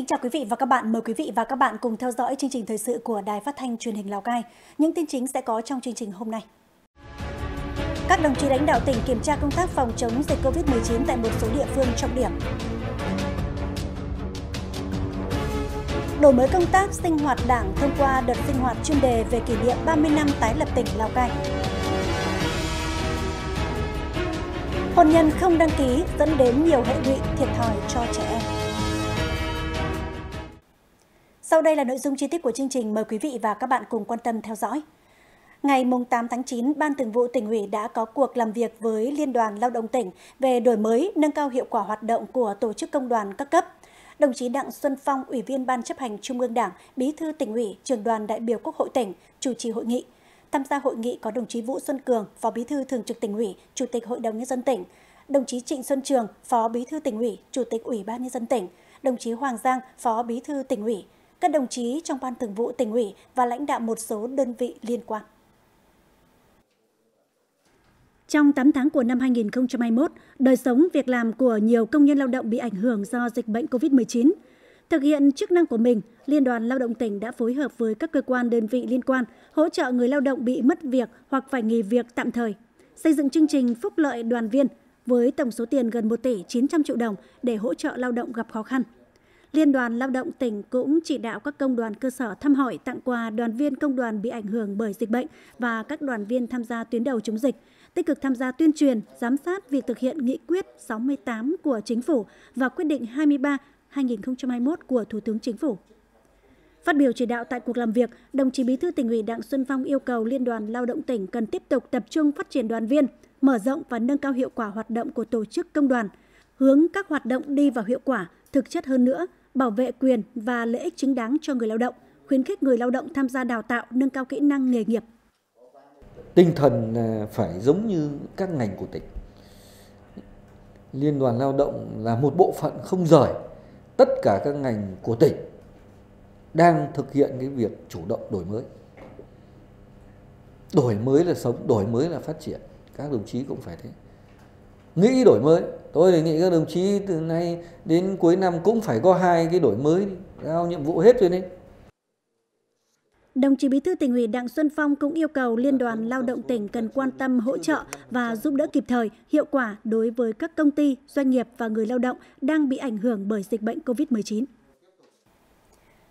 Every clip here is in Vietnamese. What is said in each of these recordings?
Kính chào quý vị và các bạn. Mời quý vị và các bạn cùng theo dõi chương trình thời sự của Đài Phát thanh Truyền hình Lào Cai. Những tin chính sẽ có trong chương trình hôm nay. Các đồng chí lãnh đạo tỉnh kiểm tra công tác phòng chống dịch COVID-19 tại một số địa phương trọng điểm. Đổi mới công tác sinh hoạt đảng thông qua đợt sinh hoạt chuyên đề về kỷ niệm 30 năm tái lập tỉnh Lào Cai. Hôn nhân không đăng ký dẫn đến nhiều hệ lụy thiệt thòi cho trẻ em. Sau đây là nội dung chi tiết của chương trình, mời quý vị và các bạn cùng quan tâm theo dõi. Ngày 8 tháng 9, Ban Thường vụ tỉnh ủy đã có cuộc làm việc với Liên đoàn Lao động tỉnh về đổi mới, nâng cao hiệu quả hoạt động của tổ chức công đoàn các cấp. Đồng chí Đặng Xuân Phong, Ủy viên Ban chấp hành Trung ương Đảng, Bí thư tỉnh ủy, Trường đoàn đại biểu Quốc hội tỉnh, chủ trì hội nghị. Tham gia hội nghị có đồng chí Vũ Xuân Cường, Phó Bí thư Thường trực tỉnh ủy, Chủ tịch Hội đồng nhân dân tỉnh, đồng chí Trịnh Xuân Trường, Phó Bí thư tỉnh ủy, Chủ tịch Ủy ban nhân dân tỉnh, đồng chí Hoàng Giang, Phó Bí thư tỉnh ủy, các đồng chí trong Ban Thường vụ tỉnh ủy và lãnh đạo một số đơn vị liên quan. Trong 8 tháng của năm 2021, đời sống, việc làm của nhiều công nhân lao động bị ảnh hưởng do dịch bệnh COVID-19. Thực hiện chức năng của mình, Liên đoàn Lao động tỉnh đã phối hợp với các cơ quan đơn vị liên quan hỗ trợ người lao động bị mất việc hoặc phải nghỉ việc tạm thời, xây dựng chương trình phúc lợi đoàn viên với tổng số tiền gần 1 tỷ 900 triệu đồng để hỗ trợ lao động gặp khó khăn. Liên đoàn Lao động tỉnh cũng chỉ đạo các công đoàn cơ sở thăm hỏi tặng quà đoàn viên công đoàn bị ảnh hưởng bởi dịch bệnh và các đoàn viên tham gia tuyến đầu chống dịch, tích cực tham gia tuyên truyền, giám sát việc thực hiện nghị quyết 68 của Chính phủ và quyết định 23 2021 của Thủ tướng Chính phủ. Phát biểu chỉ đạo tại cuộc làm việc, đồng chí Bí thư tỉnh ủy Đặng Xuân Phong yêu cầu Liên đoàn Lao động tỉnh cần tiếp tục tập trung phát triển đoàn viên, mở rộng và nâng cao hiệu quả hoạt động của tổ chức công đoàn, hướng các hoạt động đi vào hiệu quả, thực chất hơn nữa, bảo vệ quyền và lợi ích chính đáng cho người lao động, khuyến khích người lao động tham gia đào tạo, nâng cao kỹ năng nghề nghiệp. Tinh thần à, phải giống như các ngành của tỉnh. Liên đoàn lao động là một bộ phận không rời tất cả các ngành của tỉnh đang thực hiện cái việc chủ động đổi mới. Đổi mới là sống, đổi mới là phát triển. Các đồng chí cũng phải thế nghĩ đổi mới. Tôi đề nghị các đồng chí từ nay đến cuối năm cũng phải có hai cái đổi mới giao nhiệm vụ hết rồi đấy. Đồng chí Bí thư tỉnh ủy Đặng Xuân Phong cũng yêu cầu Liên đoàn Lao động tỉnh cần quan tâm hỗ trợ và giúp đỡ kịp thời, hiệu quả đối với các công ty, doanh nghiệp và người lao động đang bị ảnh hưởng bởi dịch bệnh COVID-19.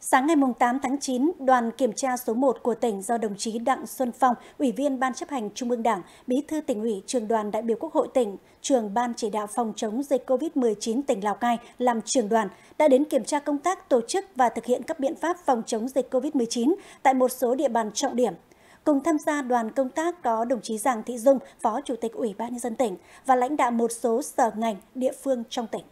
Sáng ngày 8 tháng 9, đoàn kiểm tra số 1 của tỉnh do đồng chí Đặng Xuân Phong, Ủy viên Ban chấp hành Trung ương Đảng, Bí thư tỉnh ủy, trường đoàn đại biểu Quốc hội tỉnh, trường Ban chỉ đạo phòng chống dịch COVID-19 tỉnh Lào Cai làm trường đoàn, đã đến kiểm tra công tác tổ chức và thực hiện các biện pháp phòng chống dịch COVID-19 tại một số địa bàn trọng điểm. Cùng tham gia đoàn công tác có đồng chí Giàng Thị Dung, Phó Chủ tịch Ủy ban nhân dân tỉnh và lãnh đạo một số sở ngành, địa phương trong tỉnh.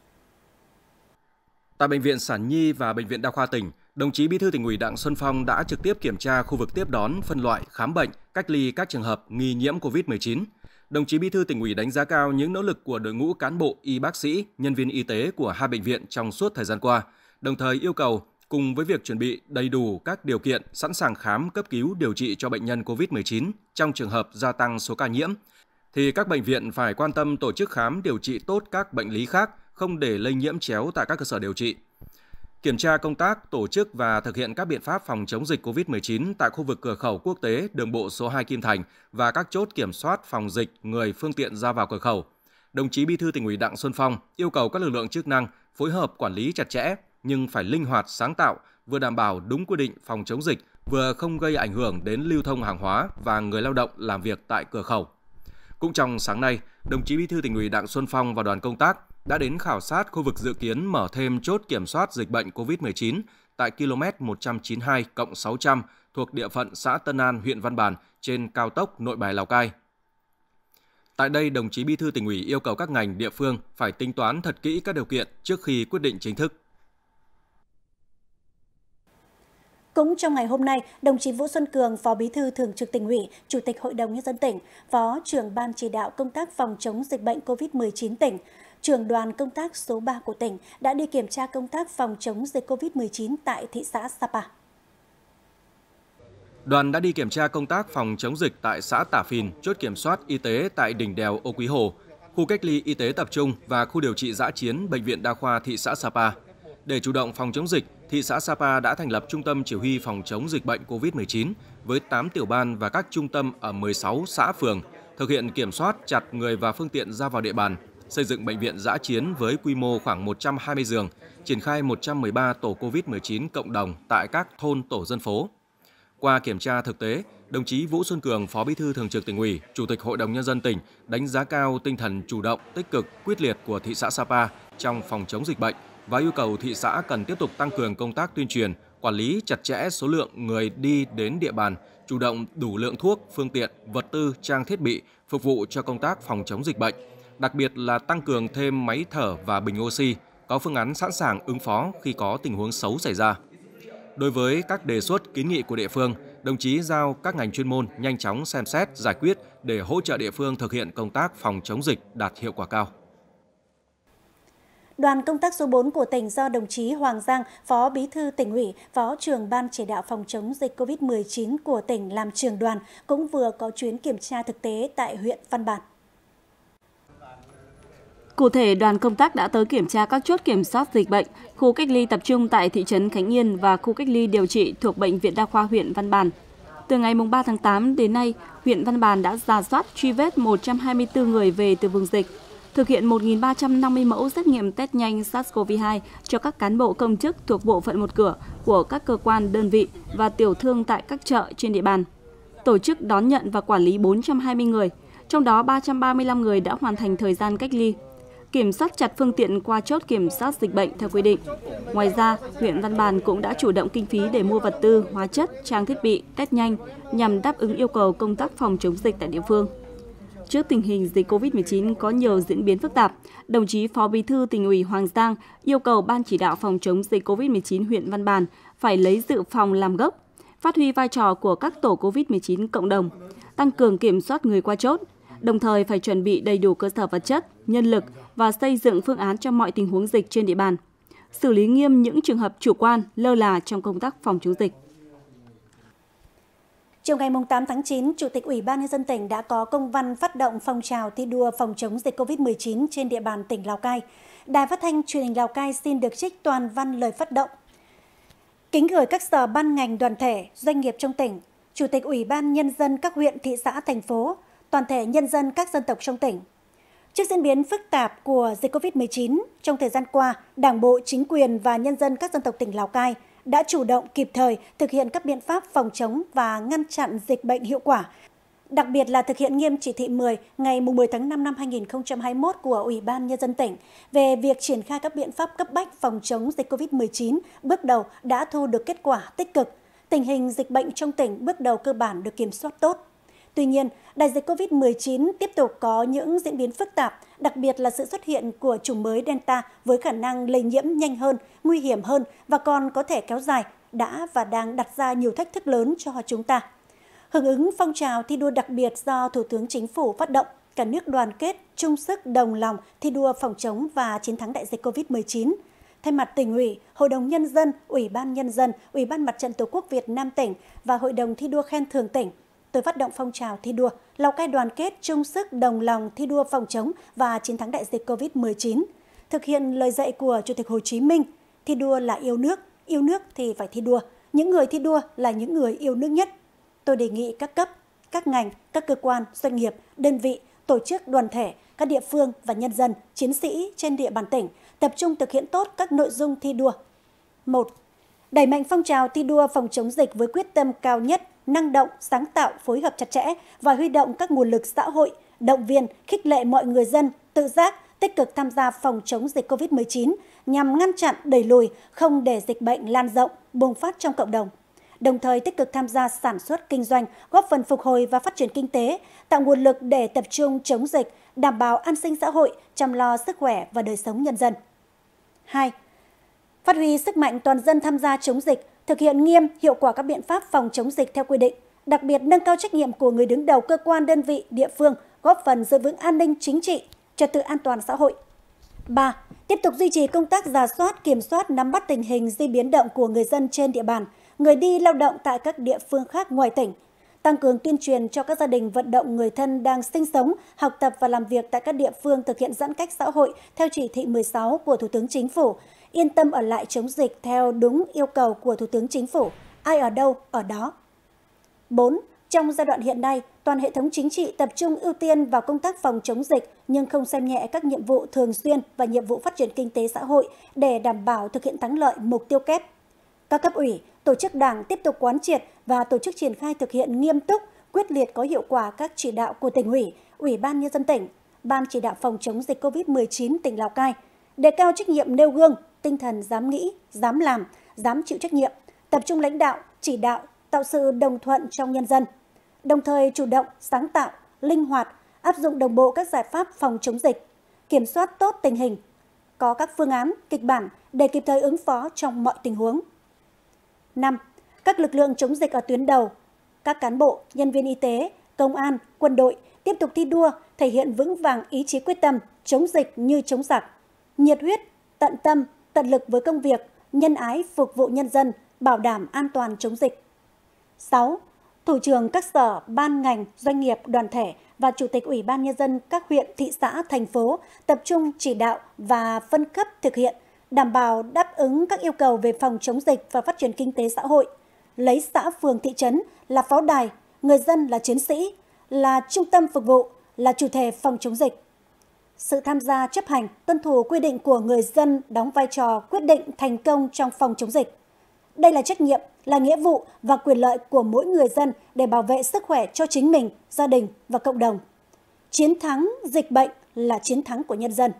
Tại Bệnh viện Sản Nhi và Bệnh viện Đa khoa tỉnh, đồng chí Bí thư tỉnh ủy Đặng Xuân Phong đã trực tiếp kiểm tra khu vực tiếp đón, phân loại, khám bệnh, cách ly các trường hợp nghi nhiễm COVID-19. Đồng chí Bí thư tỉnh ủy đánh giá cao những nỗ lực của đội ngũ cán bộ, y bác sĩ, nhân viên y tế của hai bệnh viện trong suốt thời gian qua, đồng thời yêu cầu cùng với việc chuẩn bị đầy đủ các điều kiện sẵn sàng khám cấp cứu điều trị cho bệnh nhân COVID-19 trong trường hợp gia tăng số ca nhiễm, thì các bệnh viện phải quan tâm tổ chức khám điều trị tốt các bệnh lý khác, không để lây nhiễm chéo tại các cơ sở điều trị kiểm tra công tác tổ chức và thực hiện các biện pháp phòng chống dịch COVID-19 tại khu vực cửa khẩu quốc tế đường bộ số 2 Kim Thành và các chốt kiểm soát phòng dịch người phương tiện ra vào cửa khẩu. Đồng chí Bí thư tỉnh ủy Đặng Xuân Phong yêu cầu các lực lượng chức năng phối hợp quản lý chặt chẽ nhưng phải linh hoạt sáng tạo, vừa đảm bảo đúng quy định phòng chống dịch, vừa không gây ảnh hưởng đến lưu thông hàng hóa và người lao động làm việc tại cửa khẩu. Cũng trong sáng nay, đồng chí Bí thư tỉnh ủy Đặng Xuân Phong và đoàn công tác đã đến khảo sát khu vực dự kiến mở thêm chốt kiểm soát dịch bệnh COVID-19 tại km 192 600 thuộc địa phận xã Tân An, huyện Văn Bàn trên cao tốc Nội Bài Lào Cai. Tại đây, đồng chí Bí thư tỉnh ủy yêu cầu các ngành địa phương phải tính toán thật kỹ các điều kiện trước khi quyết định chính thức. Cũng trong ngày hôm nay, đồng chí Vũ Xuân Cường, Phó Bí thư Thường trực tỉnh ủy, Chủ tịch Hội đồng Nhân dân tỉnh, Phó trưởng Ban chỉ đạo công tác phòng chống dịch bệnh COVID-19 tỉnh, trưởng đoàn công tác số 3 của tỉnh đã đi kiểm tra công tác phòng chống dịch COVID-19 tại thị xã Sapa. Đoàn đã đi kiểm tra công tác phòng chống dịch tại xã Tả Phìn, chốt kiểm soát y tế tại đỉnh đèo Ô Quý Hồ, khu cách ly y tế tập trung và khu điều trị giã chiến Bệnh viện Đa khoa thị xã Sapa. Để chủ động phòng chống dịch, thị xã Sapa đã thành lập Trung tâm Chỉ huy Phòng chống dịch bệnh COVID-19 với 8 tiểu ban và các trung tâm ở 16 xã phường, thực hiện kiểm soát chặt người và phương tiện ra vào địa bàn, xây dựng bệnh viện giã chiến với quy mô khoảng 120 giường, triển khai 113 tổ COVID-19 cộng đồng tại các thôn tổ dân phố. Qua kiểm tra thực tế, đồng chí Vũ Xuân Cường, Phó Bí thư Thường trực tỉnh ủy, Chủ tịch Hội đồng Nhân dân tỉnh đánh giá cao tinh thần chủ động, tích cực, quyết liệt của thị xã Sapa trong phòng chống dịch bệnh và yêu cầu thị xã cần tiếp tục tăng cường công tác tuyên truyền, quản lý chặt chẽ số lượng người đi đến địa bàn, chủ động đủ lượng thuốc, phương tiện, vật tư, trang thiết bị phục vụ cho công tác phòng chống dịch bệnh, đặc biệt là tăng cường thêm máy thở và bình oxy, có phương án sẵn sàng ứng phó khi có tình huống xấu xảy ra. Đối với các đề xuất kiến nghị của địa phương, đồng chí giao các ngành chuyên môn nhanh chóng xem xét, giải quyết để hỗ trợ địa phương thực hiện công tác phòng chống dịch đạt hiệu quả cao. Đoàn công tác số 4 của tỉnh do đồng chí Hoàng Giang, Phó Bí thư tỉnh ủy, Phó trưởng Ban chỉ đạo phòng chống dịch COVID-19 của tỉnh làm trường đoàn cũng vừa có chuyến kiểm tra thực tế tại huyện Văn Bản. Cụ thể, đoàn công tác đã tới kiểm tra các chốt kiểm soát dịch bệnh, khu cách ly tập trung tại thị trấn Khánh Yên và khu cách ly điều trị thuộc Bệnh viện Đa khoa huyện Văn Bàn. Từ ngày 3 tháng 8 đến nay, huyện Văn Bàn đã ra soát truy vết 124 người về từ vùng dịch, thực hiện 1.350 mẫu xét nghiệm test nhanh SARS-CoV-2 cho các cán bộ công chức thuộc bộ phận một cửa của các cơ quan, đơn vị và tiểu thương tại các chợ trên địa bàn. Tổ chức đón nhận và quản lý 420 người, trong đó 335 người đã hoàn thành thời gian cách ly, kiểm soát chặt phương tiện qua chốt kiểm soát dịch bệnh theo quy định. Ngoài ra, huyện Văn Bàn cũng đã chủ động kinh phí để mua vật tư, hóa chất, trang thiết bị, test nhanh nhằm đáp ứng yêu cầu công tác phòng chống dịch tại địa phương. Trước tình hình dịch COVID-19 có nhiều diễn biến phức tạp, đồng chí Phó Bí thư tỉnh ủy Hoàng Giang yêu cầu Ban chỉ đạo phòng chống dịch COVID-19 huyện Văn Bàn phải lấy dự phòng làm gốc, phát huy vai trò của các tổ COVID-19 cộng đồng, tăng cường kiểm soát người qua chốt, đồng thời phải chuẩn bị đầy đủ cơ sở vật chất, nhân lực và xây dựng phương án cho mọi tình huống dịch trên địa bàn, xử lý nghiêm những trường hợp chủ quan, lơ là trong công tác phòng chống dịch. Chiều ngày 8 tháng 9, Chủ tịch Ủy ban nhân dân tỉnh đã có công văn phát động phong trào thi đua phòng chống dịch COVID-19 trên địa bàn tỉnh Lào Cai. Đài phát thanh truyền hình Lào Cai xin được trích toàn văn lời phát động. Kính gửi các sở ban ngành đoàn thể, doanh nghiệp trong tỉnh, Chủ tịch Ủy ban Nhân dân các huyện, thị xã, thành phố, toàn thể nhân dân các dân tộc trong tỉnh. Trước diễn biến phức tạp của dịch COVID-19, trong thời gian qua, Đảng bộ, chính quyền và nhân dân các dân tộc tỉnh Lào Cai đã chủ động kịp thời thực hiện các biện pháp phòng chống và ngăn chặn dịch bệnh hiệu quả, đặc biệt là thực hiện nghiêm chỉ thị 10 ngày 10 tháng 5 năm 2021 của Ủy ban Nhân dân tỉnh về việc triển khai các biện pháp cấp bách phòng chống dịch COVID-19 bước đầu đã thu được kết quả tích cực. Tình hình dịch bệnh trong tỉnh bước đầu cơ bản được kiểm soát tốt. Tuy nhiên, đại dịch COVID-19 tiếp tục có những diễn biến phức tạp, đặc biệt là sự xuất hiện của chủng mới Delta với khả năng lây nhiễm nhanh hơn, nguy hiểm hơn và còn có thể kéo dài, đã và đang đặt ra nhiều thách thức lớn cho chúng ta. Hưởng ứng phong trào thi đua đặc biệt do Thủ tướng Chính phủ phát động, cả nước đoàn kết, chung sức đồng lòng thi đua phòng chống và chiến thắng đại dịch COVID-19. Thay mặt tỉnh ủy, Hội đồng Nhân dân, Ủy ban Nhân dân, Ủy ban Mặt trận Tổ quốc Việt Nam tỉnh và Hội đồng thi đua khen thưởng tỉnh, tôi phát động phong trào thi đua Lào Cai đoàn kết chung sức đồng lòng thi đua phòng chống và chiến thắng đại dịch COVID-19. Thực hiện lời dạy của Chủ tịch Hồ Chí Minh, thi đua là yêu nước, yêu nước thì phải thi đua. Những người thi đua là những người yêu nước nhất. Tôi đề nghị các cấp, các ngành, các cơ quan, doanh nghiệp, đơn vị, tổ chức đoàn thể, các địa phương và nhân dân, chiến sĩ trên địa bàn tỉnh tập trung thực hiện tốt các nội dung thi đua. 1. Đẩy mạnh phong trào thi đua phòng chống dịch với quyết tâm cao nhất năng động, sáng tạo, phối hợp chặt chẽ và huy động các nguồn lực xã hội, động viên, khích lệ mọi người dân tự giác, tích cực tham gia phòng chống dịch COVID-19 nhằm ngăn chặn, đẩy lùi, không để dịch bệnh lan rộng, bùng phát trong cộng đồng. Đồng thời tích cực tham gia sản xuất kinh doanh, góp phần phục hồi và phát triển kinh tế, tạo nguồn lực để tập trung chống dịch, đảm bảo an sinh xã hội, chăm lo sức khỏe và đời sống nhân dân. 2. Phát huy sức mạnh toàn dân tham gia chống dịch, thực hiện nghiêm, hiệu quả các biện pháp phòng chống dịch theo quy định, đặc biệt nâng cao trách nhiệm của người đứng đầu cơ quan đơn vị, địa phương, góp phần giữ vững an ninh chính trị, trật tự an toàn xã hội. 3. Tiếp tục duy trì công tác giả soát, kiểm soát, nắm bắt tình hình di biến động của người dân trên địa bàn, người đi lao động tại các địa phương khác ngoài tỉnh, tăng cường tuyên truyền cho các gia đình vận động người thân đang sinh sống, học tập và làm việc tại các địa phương thực hiện giãn cách xã hội theo chỉ thị 16 của Thủ tướng Chính phủ, yên tâm ở lại chống dịch theo đúng yêu cầu của Thủ tướng Chính phủ, ai ở đâu ở đó. 4. Trong giai đoạn hiện nay, toàn hệ thống chính trị tập trung ưu tiên vào công tác phòng chống dịch nhưng không xem nhẹ các nhiệm vụ thường xuyên và nhiệm vụ phát triển kinh tế xã hội để đảm bảo thực hiện thắng lợi mục tiêu kép. Các cấp ủy, tổ chức đảng tiếp tục quán triệt và tổ chức triển khai thực hiện nghiêm túc, quyết liệt có hiệu quả các chỉ đạo của tỉnh ủy, ủy ban nhân dân tỉnh, ban chỉ đạo phòng chống dịch COVID-19 tỉnh Lào Cai, đề cao trách nhiệm nêu gương, tinh thần dám nghĩ, dám làm, dám chịu trách nhiệm, tập trung lãnh đạo, chỉ đạo, tạo sự đồng thuận trong nhân dân, đồng thời chủ động, sáng tạo, linh hoạt, áp dụng đồng bộ các giải pháp phòng chống dịch, kiểm soát tốt tình hình, có các phương án, kịch bản để kịp thời ứng phó trong mọi tình huống. 5. Các lực lượng chống dịch ở tuyến đầu, các cán bộ, nhân viên y tế, công an, quân đội tiếp tục thi đua, thể hiện vững vàng ý chí quyết tâm, chống dịch như chống giặc, nhiệt huyết, tận tâm, tận lực với công việc, nhân ái phục vụ nhân dân, bảo đảm an toàn chống dịch. 6. Thủ trưởng các sở, ban ngành, doanh nghiệp, đoàn thể và Chủ tịch Ủy ban Nhân dân các huyện, thị xã, thành phố tập trung chỉ đạo và phân cấp thực hiện, đảm bảo đáp ứng các yêu cầu về phòng chống dịch và phát triển kinh tế xã hội, lấy xã phường thị trấn là pháo đài, người dân là chiến sĩ, là trung tâm phục vụ, là chủ thể phòng chống dịch. Sự tham gia chấp hành, tuân thủ quy định của người dân đóng vai trò quyết định thành công trong phòng chống dịch. Đây là trách nhiệm, là nghĩa vụ và quyền lợi của mỗi người dân để bảo vệ sức khỏe cho chính mình, gia đình và cộng đồng. Chiến thắng dịch bệnh là chiến thắng của nhân dân.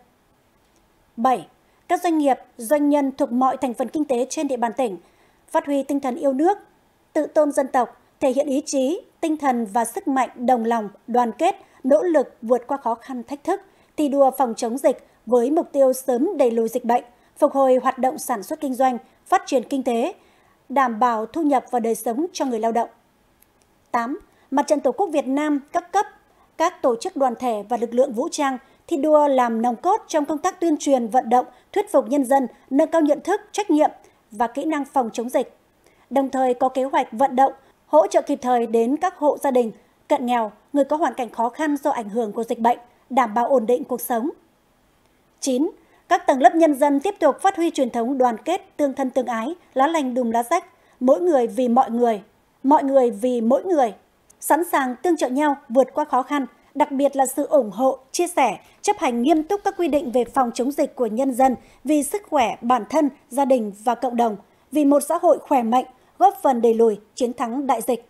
7. Các doanh nghiệp, doanh nhân thuộc mọi thành phần kinh tế trên địa bàn tỉnh phát huy tinh thần yêu nước, tự tôn dân tộc, thể hiện ý chí, tinh thần và sức mạnh đồng lòng, đoàn kết, nỗ lực vượt qua khó khăn thách thức, thi đua phòng chống dịch với mục tiêu sớm đẩy lùi dịch bệnh, phục hồi hoạt động sản xuất kinh doanh, phát triển kinh tế, đảm bảo thu nhập và đời sống cho người lao động. 8. Mặt trận Tổ quốc Việt Nam các cấp, các tổ chức đoàn thể và lực lượng vũ trang thi đua làm nòng cốt trong công tác tuyên truyền vận động, thuyết phục nhân dân nâng cao nhận thức, trách nhiệm và kỹ năng phòng chống dịch. Đồng thời có kế hoạch vận động, hỗ trợ kịp thời đến các hộ gia đình cận nghèo, người có hoàn cảnh khó khăn do ảnh hưởng của dịch bệnh, đảm bảo ổn định cuộc sống. 9 các tầng lớp nhân dân tiếp tục phát huy truyền thống đoàn kết, tương thân tương ái, lá lành đùm lá rách, mỗi người vì mọi người, mọi người vì mỗi người, sẵn sàng tương trợ nhau vượt qua khó khăn, đặc biệt là sự ủng hộ, chia sẻ, chấp hành nghiêm túc các quy định về phòng chống dịch của nhân dân vì sức khỏe bản thân, gia đình và cộng đồng, vì một xã hội khỏe mạnh, góp phần đẩy lùi chiến thắng đại dịch.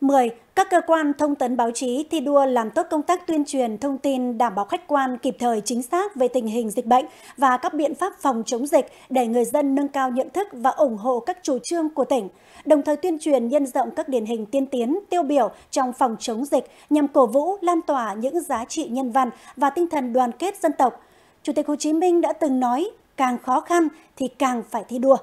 10. Các cơ quan thông tấn báo chí thi đua làm tốt công tác tuyên truyền thông tin đảm bảo khách quan, kịp thời, chính xác về tình hình dịch bệnh và các biện pháp phòng chống dịch để người dân nâng cao nhận thức và ủng hộ các chủ trương của tỉnh, đồng thời tuyên truyền nhân rộng các điển hình tiên tiến, tiêu biểu trong phòng chống dịch nhằm cổ vũ, lan tỏa những giá trị nhân văn và tinh thần đoàn kết dân tộc. Chủ tịch Hồ Chí Minh đã từng nói, càng khó khăn thì càng phải thi đua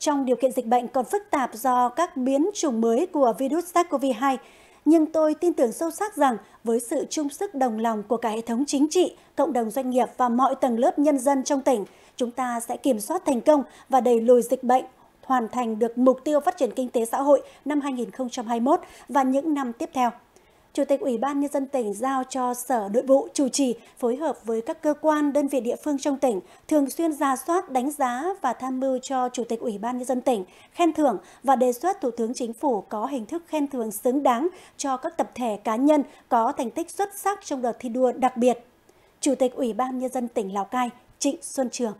trong điều kiện dịch bệnh còn phức tạp do các biến chủng mới của virus SARS-CoV-2. Nhưng tôi tin tưởng sâu sắc rằng với sự chung sức đồng lòng của cả hệ thống chính trị, cộng đồng doanh nghiệp và mọi tầng lớp nhân dân trong tỉnh, chúng ta sẽ kiểm soát thành công và đẩy lùi dịch bệnh, hoàn thành được mục tiêu phát triển kinh tế xã hội năm 2021 và những năm tiếp theo. Chủ tịch Ủy ban Nhân dân tỉnh giao cho Sở Nội vụ chủ trì phối hợp với các cơ quan, đơn vị địa phương trong tỉnh thường xuyên ra soát, đánh giá và tham mưu cho Chủ tịch Ủy ban Nhân dân tỉnh khen thưởng và đề xuất Thủ tướng Chính phủ có hình thức khen thưởng xứng đáng cho các tập thể cá nhân có thành tích xuất sắc trong đợt thi đua đặc biệt. Chủ tịch Ủy ban Nhân dân tỉnh Lào Cai Trịnh Xuân Trường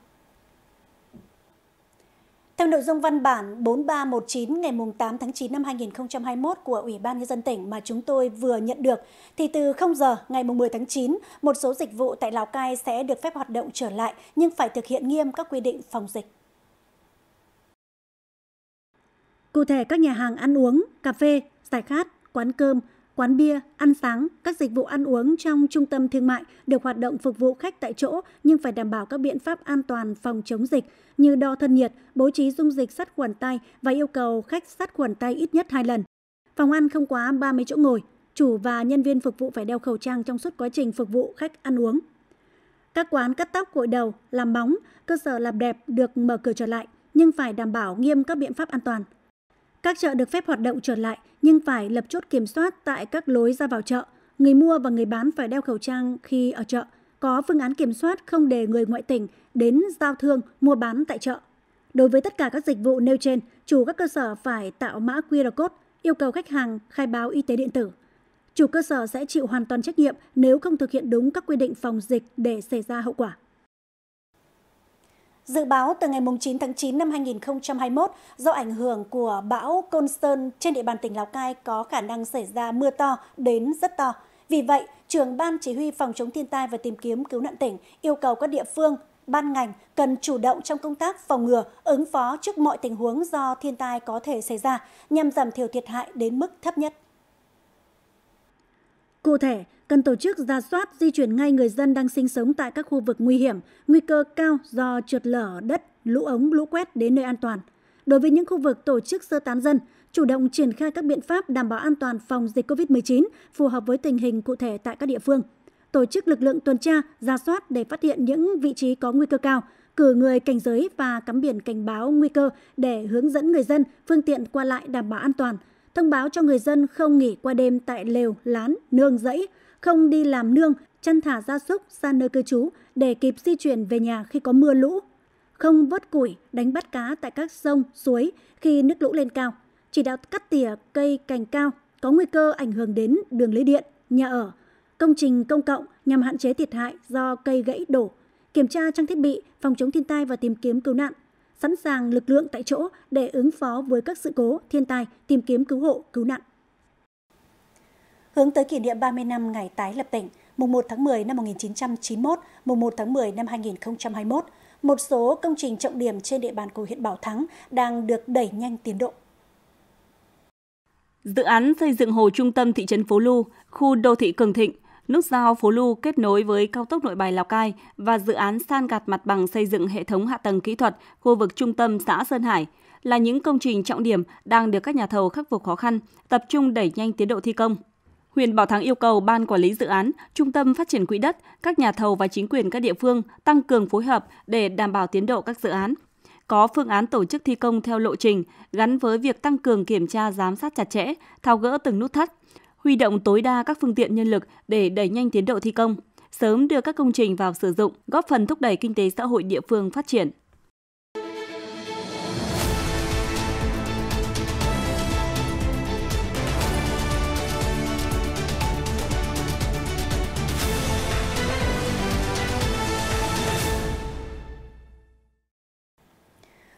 theo nội dung văn bản 4319 ngày 8 tháng 9 năm 2021 của Ủy ban Nhân dân tỉnh mà chúng tôi vừa nhận được, thì từ 0 giờ ngày 10 tháng 9, một số dịch vụ tại Lào Cai sẽ được phép hoạt động trở lại nhưng phải thực hiện nghiêm các quy định phòng dịch. Cụ thể, các nhà hàng ăn uống, cà phê, giải khát, quán cơm, quán bia, ăn sáng, các dịch vụ ăn uống trong trung tâm thương mại được hoạt động phục vụ khách tại chỗ nhưng phải đảm bảo các biện pháp an toàn phòng chống dịch như đo thân nhiệt, bố trí dung dịch sát khuẩn tay và yêu cầu khách sát khuẩn tay ít nhất 2 lần. Phòng ăn không quá 30 chỗ ngồi, chủ và nhân viên phục vụ phải đeo khẩu trang trong suốt quá trình phục vụ khách ăn uống. Các quán cắt tóc gội đầu, làm bóng, cơ sở làm đẹp được mở cửa trở lại nhưng phải đảm bảo nghiêm các biện pháp an toàn. Các chợ được phép hoạt động trở lại nhưng phải lập chốt kiểm soát tại các lối ra vào chợ. Người mua và người bán phải đeo khẩu trang khi ở chợ. có phương án kiểm soát không để người ngoại tỉnh đến giao thương, mua bán tại chợ. Đối với tất cả các dịch vụ nêu trên, chủ các cơ sở phải tạo mã QR code, yêu cầu khách hàng khai báo y tế điện tử. Chủ cơ sở sẽ chịu hoàn toàn trách nhiệm nếu không thực hiện đúng các quy định phòng dịch để xảy ra hậu quả. Dự báo từ ngày 9 tháng 9 năm 2021, do ảnh hưởng của bão Côn Sơn trên địa bàn tỉnh Lào Cai có khả năng xảy ra mưa to đến rất to. Vì vậy, trưởng Ban Chỉ huy Phòng chống thiên tai và tìm kiếm cứu nạn tỉnh yêu cầu các địa phương, ban ngành cần chủ động trong công tác phòng ngừa, ứng phó trước mọi tình huống do thiên tai có thể xảy ra nhằm giảm thiểu thiệt hại đến mức thấp nhất. Cụ thể, cần tổ chức ra soát di chuyển ngay người dân đang sinh sống tại các khu vực nguy hiểm, nguy cơ cao do trượt lở đất, lũ ống, lũ quét đến nơi an toàn. Đối với những khu vực tổ chức sơ tán dân, chủ động triển khai các biện pháp đảm bảo an toàn phòng dịch COVID-19 phù hợp với tình hình cụ thể tại các địa phương. Tổ chức lực lượng tuần tra, ra soát để phát hiện những vị trí có nguy cơ cao, cử người cảnh giới và cắm biển cảnh báo nguy cơ để hướng dẫn người dân, phương tiện qua lại đảm bảo an toàn, thông báo cho người dân không nghỉ qua đêm tại lều, lán, nương rẫy, không đi làm nương, chăn thả gia súc ra nơi cư trú để kịp di chuyển về nhà khi có mưa lũ, không vớt củi, đánh bắt cá tại các sông, suối khi nước lũ lên cao, chỉ đạo cắt tỉa cây cành cao có nguy cơ ảnh hưởng đến đường lưới điện, nhà ở, công trình công cộng nhằm hạn chế thiệt hại do cây gãy đổ, kiểm tra trang thiết bị phòng chống thiên tai và tìm kiếm cứu nạn, sẵn sàng lực lượng tại chỗ để ứng phó với các sự cố, thiên tai, tìm kiếm cứu hộ, cứu nạn. Hướng tới kỷ niệm 30 năm ngày tái lập tỉnh, mùng 1 tháng 10 năm 1991, mùng 1 tháng 10 năm 2021, một số công trình trọng điểm trên địa bàn của huyện Bảo Thắng đang được đẩy nhanh tiến độ. Dự án xây dựng hồ trung tâm thị trấn Phố Lu, khu đô thị Cường Thịnh, nút giao Phố Lu kết nối với cao tốc Nội Bài Lào Cai và dự án san gạt mặt bằng xây dựng hệ thống hạ tầng kỹ thuật khu vực trung tâm xã Sơn Hải là những công trình trọng điểm đang được các nhà thầu khắc phục khó khăn, tập trung đẩy nhanh tiến độ thi công. Huyện Bảo Thắng yêu cầu Ban Quản lý Dự án, Trung tâm Phát triển Quỹ đất, các nhà thầu và chính quyền các địa phương tăng cường phối hợp để đảm bảo tiến độ các dự án. Có phương án tổ chức thi công theo lộ trình gắn với việc tăng cường kiểm tra giám sát chặt chẽ, thao gỡ từng nút thắt, huy động tối đa các phương tiện nhân lực để đẩy nhanh tiến độ thi công, sớm đưa các công trình vào sử dụng, góp phần thúc đẩy kinh tế xã hội địa phương phát triển.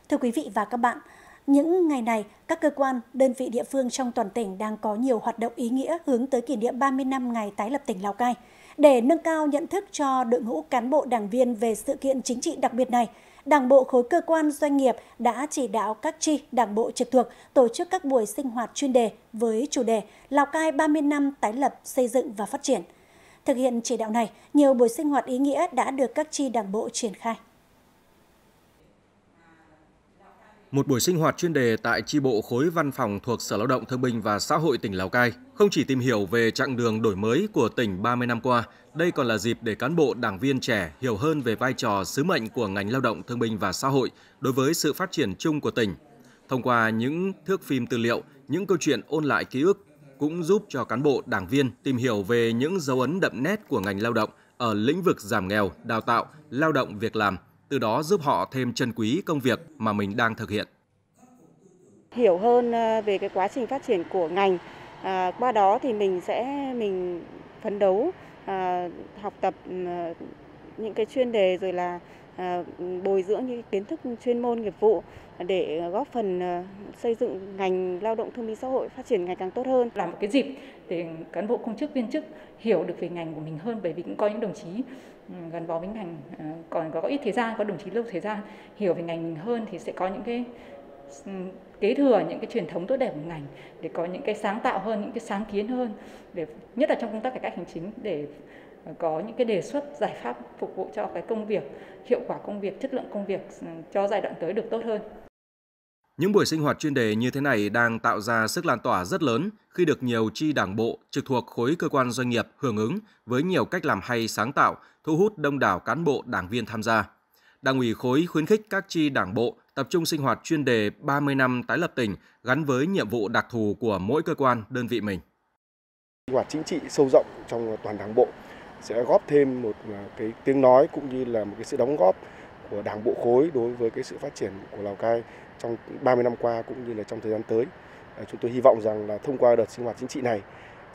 Thưa quý vị và các bạn, những ngày này, các cơ quan, đơn vị địa phương trong toàn tỉnh đang có nhiều hoạt động ý nghĩa hướng tới kỷ niệm 30 năm ngày tái lập tỉnh Lào Cai. Để nâng cao nhận thức cho đội ngũ cán bộ đảng viên về sự kiện chính trị đặc biệt này, Đảng bộ khối cơ quan doanh nghiệp đã chỉ đạo các chi đảng bộ trực thuộc tổ chức các buổi sinh hoạt chuyên đề với chủ đề Lào Cai 30 năm tái lập, xây dựng và phát triển. Thực hiện chỉ đạo này, nhiều buổi sinh hoạt ý nghĩa đã được các chi đảng bộ triển khai. Một buổi sinh hoạt chuyên đề tại chi bộ khối văn phòng thuộc Sở Lao động Thương binh và Xã hội tỉnh Lào Cai không chỉ tìm hiểu về chặng đường đổi mới của tỉnh 30 năm qua, đây còn là dịp để cán bộ đảng viên trẻ hiểu hơn về vai trò sứ mệnh của ngành lao động thương binh và xã hội đối với sự phát triển chung của tỉnh. Thông qua những thước phim tư liệu, những câu chuyện ôn lại ký ức cũng giúp cho cán bộ đảng viên tìm hiểu về những dấu ấn đậm nét của ngành lao động ở lĩnh vực giảm nghèo, đào tạo, lao động việc làm – từ đó giúp họ thêm trân quý công việc mà mình đang thực hiện. Hiểu hơn ờ, về cái quá trình phát triển của ngành, à, qua đó thì mình sẽ mình phấn đấu à, học tập à, những cái chuyên đề rồi là À, bồi dưỡng những kiến thức chuyên môn, nghiệp vụ để góp phần à, xây dựng ngành lao động thương binh xã hội phát triển ngày càng tốt hơn. Là một cái dịp để cán bộ công chức, viên chức hiểu được về ngành của mình hơn, bởi vì cũng có những đồng chí ừ, gắn bó với ngành à, còn có ít thời gian, có đồng chí lâu thời gian hiểu về ngành mình hơn thì sẽ có những cái ừ, kế thừa những cái truyền thống tốt đẹp của ngành để có những cái sáng tạo hơn, những cái sáng kiến hơn, để, nhất là trong công tác cải cách hành chính để có những cái đề xuất giải pháp phục vụ cho cái công việc hiệu quả công việc chất lượng công việc ừ, cho giai đoạn tới được tốt hơn những buổi sinh hoạt chuyên đề như thế này đang tạo ra sức lan tỏa rất lớn khi được nhiều chi đảng bộ trực thuộc khối cơ quan doanh nghiệp hưởng ứng với nhiều cách làm hay sáng tạo, thu hút đông đảo cán bộ đảng viên tham gia. Đảng ủy khối khuyến khích các chi đảng bộ tập trung sinh hoạt chuyên đề 30 năm tái lập tỉnh gắn với nhiệm vụ đặc thù của mỗi cơ quan, đơn vị mình. Sinh hoạt chính trị sâu rộng trong toàn đảng bộ sẽ góp thêm một à, cái tiếng nói cũng như là một cái sự đóng góp của Đảng bộ khối đối với cái sự phát triển của Lào Cai trong 30 năm qua cũng như là trong thời gian tới. À, chúng tôi hy vọng rằng là thông qua đợt sinh hoạt chính trị này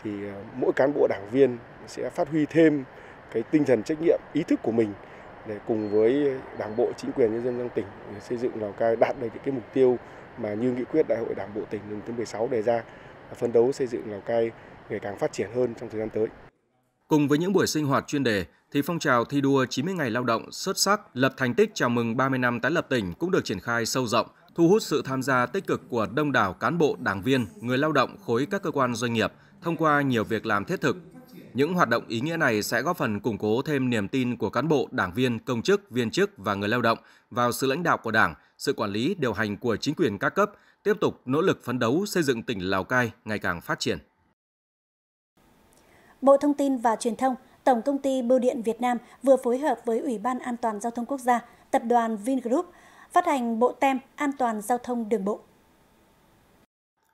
thì à, mỗi cán bộ đảng viên sẽ phát huy thêm cái tinh thần trách nhiệm, ý thức của mình để cùng với Đảng bộ, chính quyền nhân dân trong tỉnh xây dựng Lào Cai đạt được những cái mục tiêu mà như nghị quyết Đại hội Đảng bộ tỉnh lần thứ 16 đề ra, phấn đấu xây dựng Lào Cai ngày càng phát triển hơn trong thời gian tới. Cùng với những buổi sinh hoạt chuyên đề, thì phong trào thi đua 90 ngày lao động xuất sắc lập thành tích chào mừng 30 năm tái lập tỉnh cũng được triển khai sâu rộng, thu hút sự tham gia tích cực của đông đảo cán bộ, đảng viên, người lao động khối các cơ quan doanh nghiệp thông qua nhiều việc làm thiết thực. Những hoạt động ý nghĩa này sẽ góp phần củng cố thêm niềm tin của cán bộ, đảng viên, công chức, viên chức và người lao động vào sự lãnh đạo của Đảng, sự quản lý, điều hành của chính quyền các cấp, tiếp tục nỗ lực phấn đấu xây dựng tỉnh Lào Cai ngày càng phát triển. Bộ Thông tin và Truyền thông, Tổng công ty Bưu điện Việt Nam vừa phối hợp với Ủy ban An toàn Giao thông Quốc gia, Tập đoàn Vingroup phát hành bộ tem an toàn giao thông đường bộ.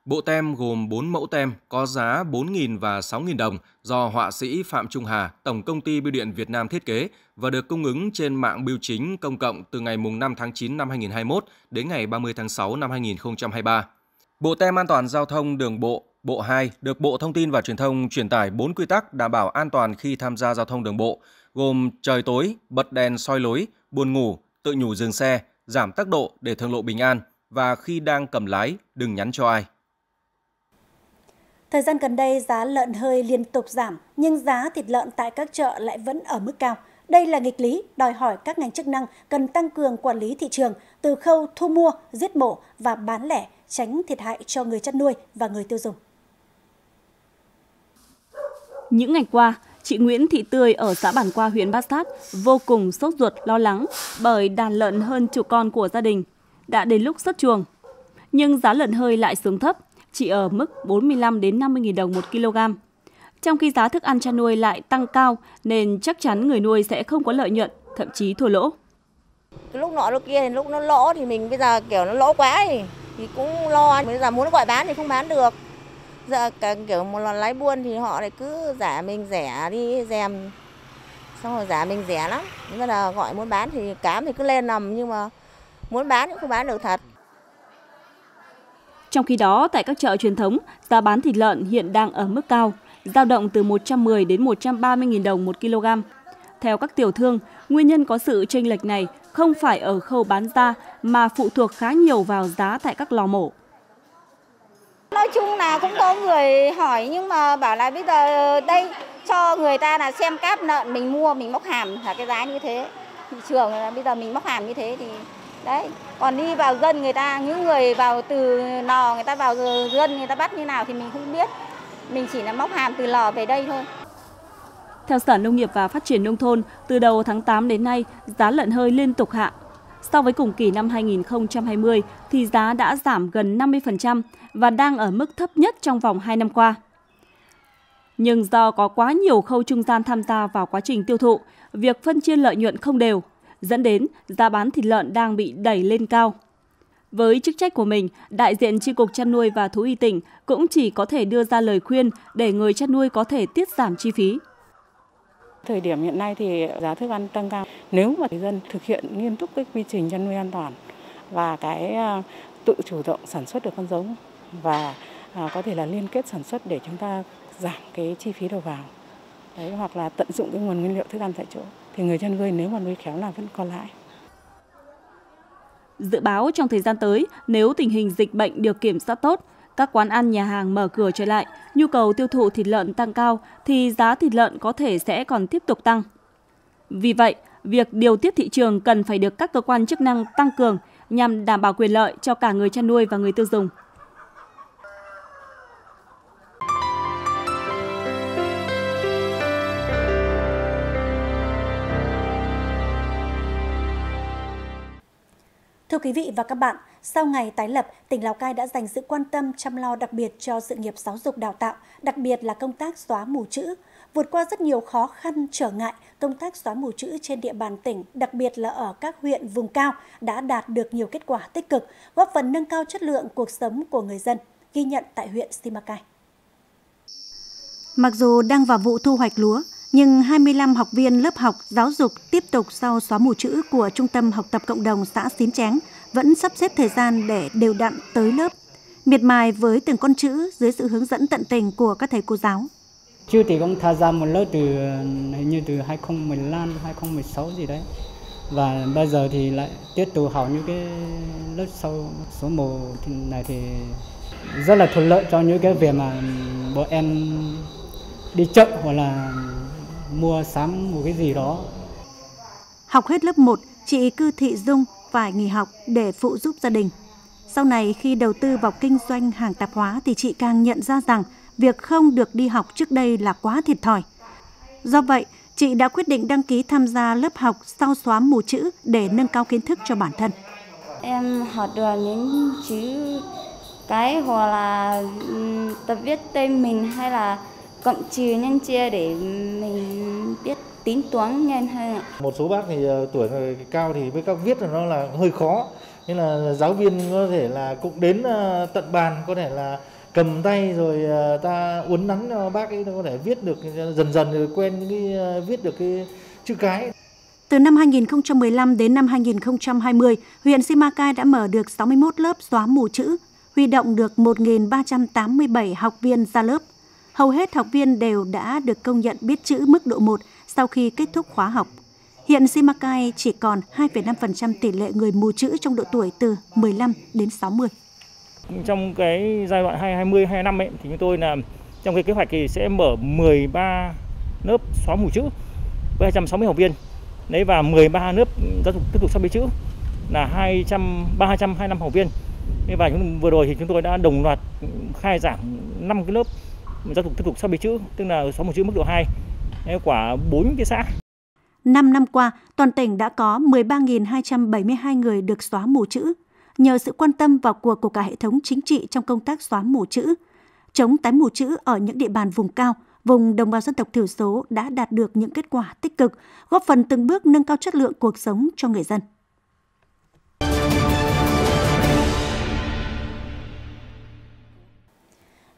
Bộ tem gồm 4 mẫu tem có giá 4.000 và 6.000 đồng do họa sĩ Phạm Trung Hà, Tổng công ty Bưu điện Việt Nam thiết kế và được cung ứng trên mạng bưu chính công cộng từ ngày 5 tháng 9 năm 2021 đến ngày 30 tháng 6 năm 2023. Bộ tem an toàn giao thông đường bộ Bộ 2 được Bộ Thông tin và Truyền thông truyền tải 4 quy tắc đảm bảo an toàn khi tham gia giao thông đường bộ, gồm trời tối, bật đèn soi lối, buồn ngủ, tự nhủ dừng xe, giảm tốc độ để thương lộ bình an và khi đang cầm lái đừng nhắn cho ai. Thời gian gần đây giá lợn hơi liên tục giảm, nhưng giá thịt lợn tại các chợ lại vẫn ở mức cao. Đây là nghịch lý, đòi hỏi các ngành chức năng cần tăng cường quản lý thị trường từ khâu thu mua, giết mổ và bán lẻ, tránh thiệt hại cho người chăn nuôi và người tiêu dùng. Những ngày qua, chị Nguyễn Thị Tươi ở xã Bản Qua, huyện Bát Sát vô cùng sốt ruột lo lắng bởi đàn lợn hơn chục con của gia đình đã đến lúc xuất chuồng. Nhưng giá lợn hơi lại xuống thấp, chỉ ở mức 45 đến 50 000 đồng một kg. Trong khi giá thức ăn chăn nuôi lại tăng cao nên chắc chắn người nuôi sẽ không có lợi nhuận, thậm chí thua lỗ. Lúc nọ lúc kia thì lúc nó lỗ thì mình bây giờ kiểu nó lỗ quá thì, thì cũng lo, bây giờ muốn gọi bán thì không bán được Dạ, giờ cả kiểu một lần lái buôn thì họ lại cứ giả mình rẻ đi dèm xong rồi giả mình rẻ lắm bây giờ gọi muốn bán thì cám thì cứ lên nằm nhưng mà muốn bán cũng không bán được thật trong khi đó, tại các chợ truyền thống, giá bán thịt lợn hiện đang ở mức cao, dao động từ 110 đến 130 000 đồng một kg. Theo các tiểu thương, nguyên nhân có sự chênh lệch này không phải ở khâu bán ra mà phụ thuộc khá nhiều vào giá tại các lò mổ. Nói chung là cũng có người hỏi nhưng mà bảo là bây giờ đây cho người ta là xem cáp lợn mình mua mình móc hàm là cái giá như thế. Thị trường là bây giờ mình móc hàm như thế thì đấy. Còn đi vào dân người ta, những người vào từ lò người ta vào dân người ta bắt như nào thì mình không biết. Mình chỉ là móc hàm từ lò về đây thôi. Theo Sở Nông nghiệp và Phát triển Nông thôn, từ đầu tháng 8 đến nay, giá lợn hơi liên tục hạ, So với cùng kỳ năm 2020 thì giá đã giảm gần 50% và đang ở mức thấp nhất trong vòng 2 năm qua. Nhưng do có quá nhiều khâu trung gian tham gia vào quá trình tiêu thụ, việc phân chia lợi nhuận không đều, dẫn đến giá bán thịt lợn đang bị đẩy lên cao. Với chức trách của mình, đại diện Chi cục chăn nuôi và thú y tỉnh cũng chỉ có thể đưa ra lời khuyên để người chăn nuôi có thể tiết giảm chi phí. Thời điểm hiện nay thì giá thức ăn tăng cao. Nếu mà người dân thực hiện nghiêm túc cái quy trình chăn nuôi an toàn và cái à, tự chủ động sản xuất được con giống và à, có thể là liên kết sản xuất để chúng ta giảm cái chi phí đầu vào. Đấy, hoặc là tận dụng cái nguồn nguyên liệu thức ăn tại chỗ thì người chăn nuôi nếu mà nuôi khéo là vẫn còn lãi. Dự báo trong thời gian tới, nếu tình hình dịch bệnh được kiểm soát tốt, các quán ăn nhà hàng mở cửa trở lại, nhu cầu tiêu thụ thịt lợn tăng cao thì giá thịt lợn có thể sẽ còn tiếp tục tăng. Vì vậy, việc điều tiết thị trường cần phải được các cơ quan chức năng tăng cường nhằm đảm bảo quyền lợi cho cả người chăn nuôi và người tiêu dùng. Thưa quý vị và các bạn, sau ngày tái lập, tỉnh Lào Cai đã dành sự quan tâm chăm lo đặc biệt cho sự nghiệp giáo dục đào tạo, đặc biệt là công tác xóa mù chữ. Vượt qua rất nhiều khó khăn, trở ngại, công tác xóa mù chữ trên địa bàn tỉnh, đặc biệt là ở các huyện vùng cao, đã đạt được nhiều kết quả tích cực, góp phần nâng cao chất lượng cuộc sống của người dân, ghi nhận tại huyện Simacai. Mặc dù đang vào vụ thu hoạch lúa, nhưng 25 học viên lớp học giáo dục tiếp tục sau xóa mù chữ của Trung tâm Học tập Cộng đồng xã Xín Tráng vẫn sắp xếp thời gian để đều đặn tới lớp, miệt mài với từng con chữ dưới sự hướng dẫn tận tình của các thầy cô giáo. Chưa thì cũng tham gia một lớp từ hình như từ 2015, 2016 gì đấy. Và bây giờ thì lại tiếp tục học những cái lớp sau số 1 này thì rất là thuận lợi cho những cái việc mà bọn em đi chợ hoặc là mua sắm một cái gì đó. Học hết lớp 1, chị Cư Thị Dung phải nghỉ học để phụ giúp gia đình. Sau này khi đầu tư vào kinh doanh hàng tạp hóa thì chị càng nhận ra rằng việc không được đi học trước đây là quá thiệt thòi. Do vậy, chị đã quyết định đăng ký tham gia lớp học sau xóa mù chữ để nâng cao kiến thức cho bản thân. Em học được những chữ cái hoặc là tập viết tên mình hay là cộng trừ nhân chia để mình biết tính toán nhanh hơn Một số bác thì ờ, tuổi cao thì với các viết là nó là hơi khó. Nên là giáo viên có thể là cũng đến ờ, tận bàn, có thể là cầm tay rồi ờ, ta uốn nắn cho bác ấy có thể viết được dần dần rồi quen những cái viết được cái chữ cái. Từ năm 2015 đến năm 2020, huyện Simacai đã mở được 61 lớp xóa mù chữ, huy động được 1.387 học viên ra lớp. Hầu hết học viên đều đã được công nhận biết chữ mức độ 1 sau khi kết thúc khóa học. Hiện Simacai chỉ còn 2,5% tỷ lệ người mù chữ trong độ tuổi từ 15 đến 60. Trong cái giai đoạn 2020 25 ấy thì chúng tôi là trong cái kế hoạch thì sẽ mở 13 lớp xóa mù chữ với 260 học viên. Đấy và 13 lớp giáo dục tiếp tục xóa biết chữ là 200 325 học viên. Và chúng, vừa rồi thì chúng tôi đã đồng loạt khai giảng 5 cái lớp giáo dục tiếp tục xóa biết chữ, tức là xóa mù chữ mức độ 2 quả 4 cái xã. 5 năm qua, toàn tỉnh đã có 13.272 người được xóa mù chữ. Nhờ sự quan tâm vào cuộc của cả hệ thống chính trị trong công tác xóa mù chữ, chống tái mù chữ ở những địa bàn vùng cao, vùng đồng bào dân tộc thiểu số đã đạt được những kết quả tích cực, góp phần từng bước nâng cao chất lượng cuộc sống cho người dân.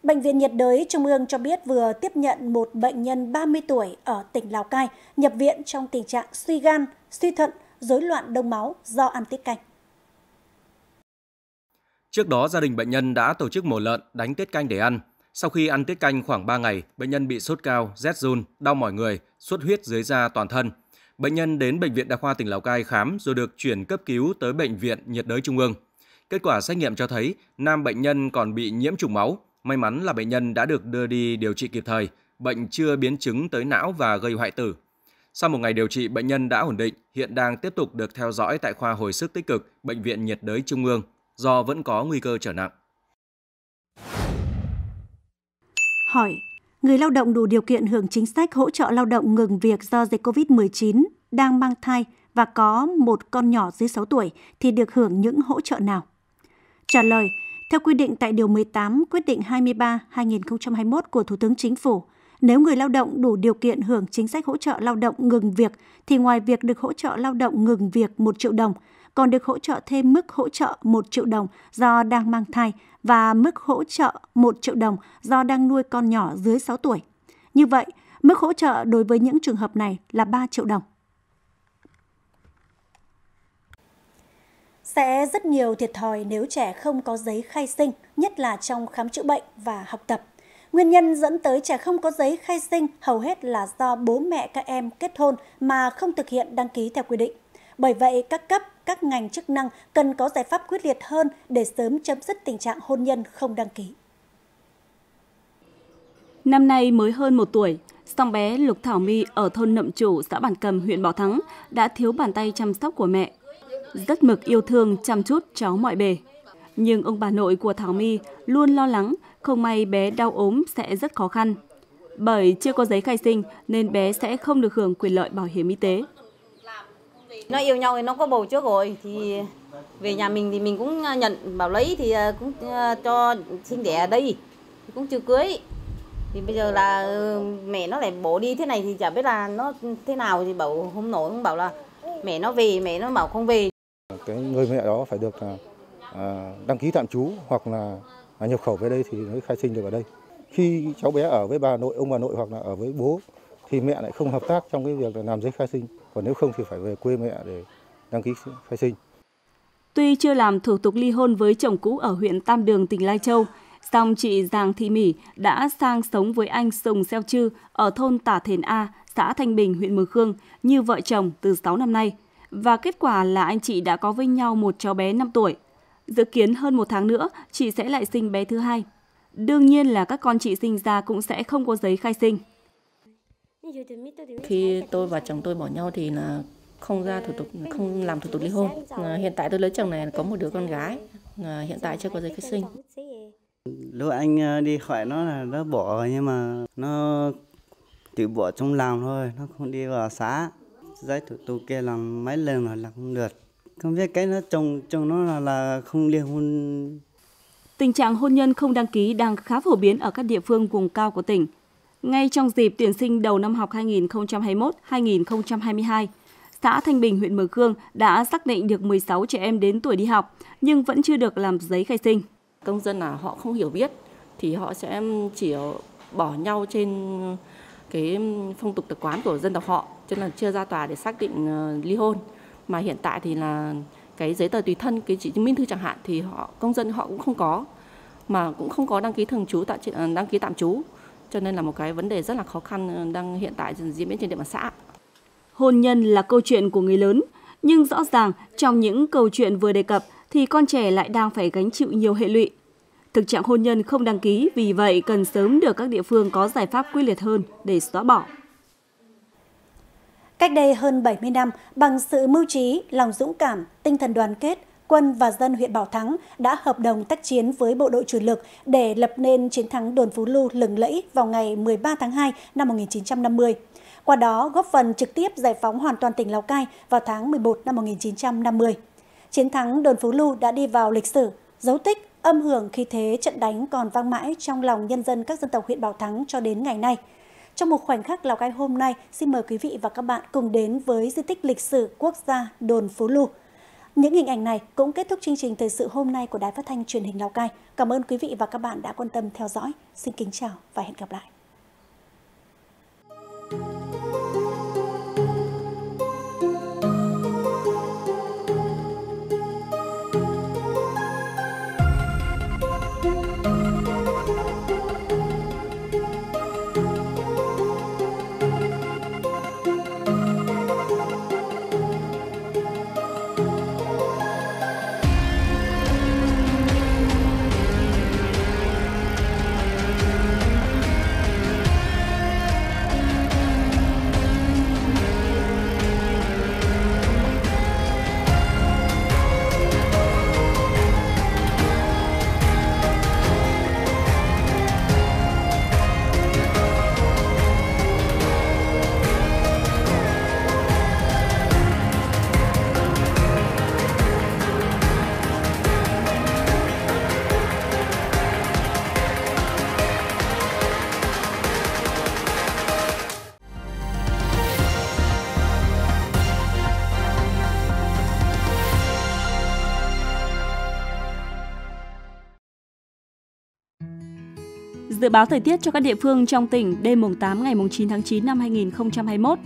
Bệnh viện nhiệt đới Trung ương cho biết vừa tiếp nhận một bệnh nhân 30 tuổi ở tỉnh Lào Cai nhập viện trong tình trạng suy gan, suy thận, rối loạn đông máu do ăn tiết canh. Trước đó, gia đình bệnh nhân đã tổ chức mổ lợn đánh tiết canh để ăn. Sau khi ăn tiết canh khoảng 3 ngày, bệnh nhân bị sốt cao, rét run, đau mỏi người, xuất huyết dưới da toàn thân. Bệnh nhân đến Bệnh viện Đa khoa tỉnh Lào Cai khám rồi được chuyển cấp cứu tới Bệnh viện nhiệt đới Trung ương. Kết quả xét nghiệm cho thấy nam bệnh nhân còn bị nhiễm trùng máu, May mắn là bệnh nhân đã được đưa đi điều trị kịp thời, bệnh chưa biến chứng tới não và gây hoại tử. Sau một ngày điều trị, bệnh nhân đã ổn định, hiện đang tiếp tục được theo dõi tại khoa hồi sức tích cực Bệnh viện nhiệt đới Trung ương do vẫn có nguy cơ trở nặng. Hỏi, người lao động đủ điều kiện hưởng chính sách hỗ trợ lao động ngừng việc do dịch COVID-19 đang mang thai và có một con nhỏ dưới 6 tuổi thì được hưởng những hỗ trợ nào? Trả lời, theo quy định tại Điều 18 Quyết định 23-2021 của Thủ tướng Chính phủ, nếu người lao động đủ điều kiện hưởng chính sách hỗ trợ lao động ngừng việc, thì ngoài việc được hỗ trợ lao động ngừng việc 1 triệu đồng, còn được hỗ trợ thêm mức hỗ trợ 1 triệu đồng do đang mang thai và mức hỗ trợ 1 triệu đồng do đang nuôi con nhỏ dưới 6 tuổi. Như vậy, mức hỗ trợ đối với những trường hợp này là 3 triệu đồng. Sẽ rất nhiều thiệt thòi nếu trẻ không có giấy khai sinh, nhất là trong khám chữa bệnh và học tập. Nguyên nhân dẫn tới trẻ không có giấy khai sinh hầu hết là do bố mẹ các em kết hôn mà không thực hiện đăng ký theo quy định. Bởi vậy, các cấp, các ngành chức năng cần có giải pháp quyết liệt hơn để sớm chấm dứt tình trạng hôn nhân không đăng ký. Năm nay mới hơn một tuổi, song bé Lục Thảo My ở thôn Nậm Chủ, xã Bản Cầm, huyện Bảo Thắng đã thiếu bàn tay chăm sóc của mẹ rất mực yêu thương chăm chút cháu mọi bề. Nhưng ông bà nội của Thảo My luôn lo lắng, không may bé đau ốm sẽ rất khó khăn. Bởi chưa có giấy khai sinh nên bé sẽ không được hưởng quyền lợi bảo hiểm y tế. Nó yêu nhau thì nó có bầu trước rồi, thì về nhà mình thì mình cũng nhận bảo lấy thì ờ, cũng ờ, cho sinh đẻ ở đây cũng chưa cưới thì bây giờ là ờ, mẹ nó lại bỏ đi thế này thì chả biết là nó thế nào thì bảo hôm nổi cũng bảo là mẹ nó về, mẹ nó bảo không về cái người mẹ đó phải được à, à, đăng ký tạm trú hoặc là à, nhập khẩu về đây thì mới khai sinh được ở đây. Khi cháu bé ở với bà nội, ông bà nội hoặc là ở với bố thì mẹ lại không hợp tác trong cái việc là làm giấy khai sinh. Còn nếu không thì phải về quê mẹ để đăng ký khai sinh. Tuy chưa làm thủ tục ly hôn với chồng cũ ở huyện Tam Đường, tỉnh Lai Châu, song chị Giàng Thị Mỹ đã sang sống với anh Sùng Xeo Chư ở thôn Tả Thền A, xã Thanh Bình, huyện Mường Khương như vợ chồng từ 6 năm nay. Và kết quả là anh chị đã có với nhau một cháu bé 5 tuổi. Dự kiến hơn một tháng nữa, chị sẽ lại sinh bé thứ hai. Đương nhiên là các con chị sinh ra cũng sẽ không có giấy khai sinh. Khi tôi và chồng tôi bỏ nhau thì là không ra thủ tục không làm thủ tục ly hôn. À, hiện tại tôi lấy chồng này có một đứa con gái. À, hiện tại chưa có giấy khai sinh. Lúc anh ờ, đi khỏi nó là nó bỏ nhưng mà nó tự bỏ trong làm thôi, nó không đi vào xã. Giấy thủ tục kia làm mấy lần rồi là không được. Không biết cái nó chồng chồng nó là là không ly hôn. Tình trạng hôn nhân không đăng ký đang khá phổ biến ở các địa phương vùng cao của tỉnh. Ngay trong dịp tuyển sinh đầu năm học 2021-2022, xã Thanh Bình, huyện Mường Khương đã xác định được 16 trẻ em đến tuổi đi học nhưng vẫn chưa được làm giấy khai sinh. Công dân là họ không hiểu biết thì họ sẽ chỉ bỏ nhau trên cái phong tục tập quán của dân tộc họ, cho nên là chưa ra tòa để xác định uh, ly hôn. Mà hiện tại thì là cái giấy tờ tùy thân, cái chỉ chứng minh thư chẳng hạn thì họ công dân họ cũng không có mà cũng không có đăng ký thường trú tại ờ, đăng ký tạm trú cho nên là một cái vấn đề rất là khó khăn ờ, đang hiện tại diễn biến trên địa bàn xã. Hôn nhân là câu chuyện của người lớn, nhưng rõ ràng trong những câu chuyện vừa đề cập thì con trẻ lại đang phải gánh chịu nhiều hệ lụy. Thực trạng hôn nhân không đăng ký vì vậy cần sớm được các địa phương có giải pháp quyết liệt hơn để xóa bỏ. Cách đây hơn 70 năm, bằng sự mưu trí, lòng dũng cảm, tinh thần đoàn kết, quân và dân huyện Bảo Thắng đã hợp đồng tác chiến với bộ đội chủ lực để lập nên chiến thắng đồn Phú Lu lừng lẫy vào ngày 13 tháng 2 năm 1950. Qua đó góp phần trực tiếp giải phóng hoàn toàn tỉnh Lào Cai vào tháng 11 năm 1950. Chiến thắng đồn Phú Lu đã đi vào lịch sử, dấu tích, âm hưởng khi thế trận đánh còn vang mãi trong lòng nhân dân các dân tộc huyện Bảo Thắng cho đến ngày nay. Trong một khoảnh khắc Lào Cai hôm nay, xin mời quý vị và các bạn cùng đến với di tích lịch sử quốc gia đồn Phú Lu. Những hình ảnh này cũng kết thúc chương trình thời sự hôm nay của Đài Phát thanh Truyền hình Lào Cai. Cảm ơn quý vị và các bạn đã quan tâm theo dõi. Xin kính chào và hẹn gặp lại. Dự báo thời tiết cho các địa phương trong tỉnh đêm mùng 8 ngày mùng 9 tháng 9 năm 2021.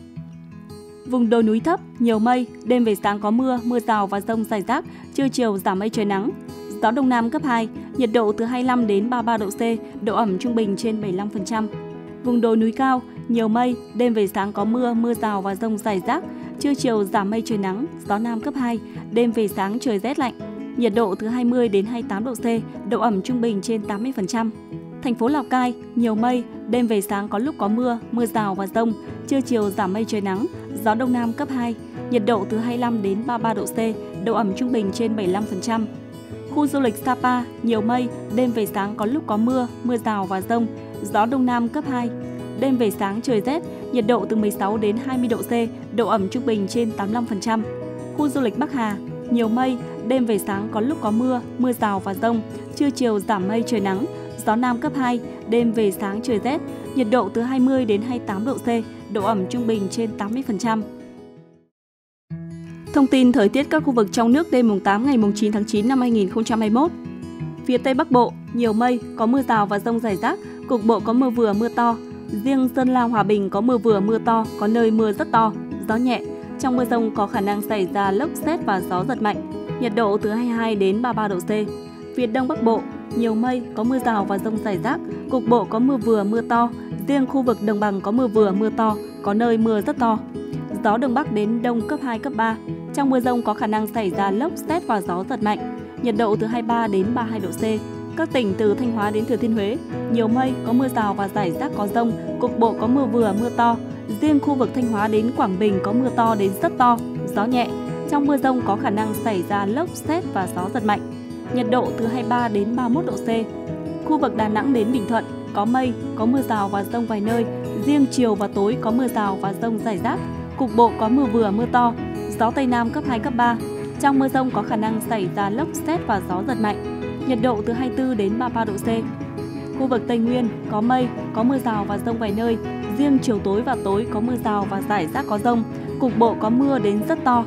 Vùng đồi núi thấp, nhiều mây, đêm về sáng có mưa, mưa rào và rông rải rác, trưa chiều giảm mây trời nắng. Gió đông nam cấp 2, nhiệt độ từ 25 đến 33 độ C, độ ẩm trung bình trên 75%. Vùng đồi núi cao, nhiều mây, đêm về sáng có mưa, mưa rào và rông rải rác, trưa chiều giảm mây trời nắng, gió nam cấp 2, đêm về sáng trời rét lạnh. Nhiệt độ từ 20 đến 28 độ C, độ ẩm trung bình trên 80%. Thành phố Lào Cai, nhiều mây, đêm về sáng có lúc có mưa, mưa rào và rông, trưa chiều giảm mây trời nắng, gió đông nam cấp 2, nhiệt độ từ 25 đến 33 độ C, độ ẩm trung bình trên 75%. Khu du lịch Sapa, nhiều mây, đêm về sáng có lúc có mưa, mưa rào và rông, gió đông nam cấp 2. Đêm về sáng trời rét, nhiệt độ từ 16 đến 20 độ C, độ ẩm trung bình trên 85%. Khu du lịch Bắc Hà, nhiều mây, đêm về sáng có lúc có mưa, mưa rào và rông, trưa chiều giảm mây trời nắng, gió Nam cấp 2, đêm về sáng trời rét, nhiệt độ từ 20 đến 28 độ C, độ ẩm trung bình trên 80%. Thông tin thời tiết các khu vực trong nước đêm mùng 8 ngày mùng 9 tháng 9 năm 2021. Phía Tây Bắc Bộ, nhiều mây, có mưa rào và rông rải rác, cục bộ có mưa vừa mưa to. Riêng Sơn La Hòa Bình có mưa vừa mưa to, có nơi mưa rất to, gió nhẹ. Trong mưa rông có khả năng xảy ra lốc xét và gió giật mạnh. Nhiệt độ từ 22 đến 33 độ C. Phía Đông Bắc Bộ, nhiều mây, có mưa rào và rông rải rác, cục bộ có mưa vừa mưa to, riêng khu vực đồng bằng có mưa vừa mưa to, có nơi mưa rất to. Gió Đông Bắc đến Đông cấp 2, cấp 3. Trong mưa rông có khả năng xảy ra lốc xét và gió giật mạnh. Nhiệt độ từ 23 đến 32 độ C. Các tỉnh từ Thanh Hóa đến Thừa Thiên Huế, nhiều mây, có mưa rào và rải rác có rông, cục bộ có mưa vừa mưa to. Riêng khu vực Thanh Hóa đến Quảng Bình có mưa to đến rất to, gió nhẹ. Trong mưa rông có khả năng xảy ra lốc xét và gió giật mạnh. Nhiệt độ từ 23 đến 31 độ C. Khu vực Đà Nẵng đến Bình Thuận có mây, có mưa rào và rông vài nơi. Riêng chiều và tối có mưa rào và rông rải rác. Cục bộ có mưa vừa mưa to. Gió Tây Nam cấp 2, cấp 3. Trong mưa rông có khả năng xảy ra lốc xét và gió giật mạnh. Nhiệt độ từ 24 đến 33 độ C. Khu vực Tây Nguyên có mây, có mưa rào và rông vài nơi. Riêng chiều tối và tối có mưa rào và rải rác có rông. Cục bộ có mưa đến rất to.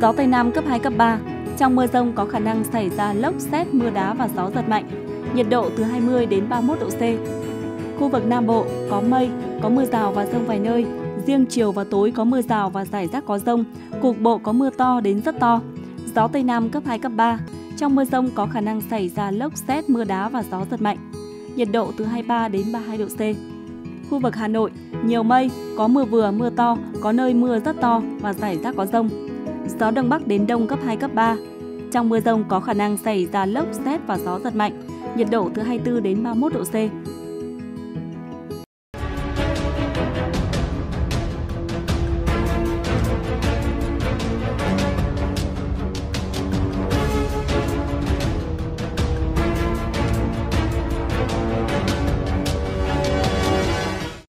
Gió Tây Nam cấp 2, cấp 3. Trong mưa rông có khả năng xảy ra lốc xét, mưa đá và gió giật mạnh. Nhiệt độ từ 20 đến 31 độ C. Khu vực Nam Bộ có mây, có mưa rào và rông vài nơi. Riêng chiều và tối có mưa rào và rải rác có rông. Cục bộ có mưa to đến rất to. Gió Tây Nam cấp 2, cấp 3. Trong mưa rông có khả năng xảy ra lốc xét, mưa đá và gió giật mạnh. Nhiệt độ từ 23 đến 32 độ C. Khu vực Hà Nội, nhiều mây, có mưa vừa, mưa to, có nơi mưa rất to và rải rác có rông. Gió Đông Bắc đến Đông cấp 2, cấp 3. Trong mưa rông có khả năng xảy ra lốc xét và gió giật mạnh. Nhiệt độ từ 24 đến 31 độ C.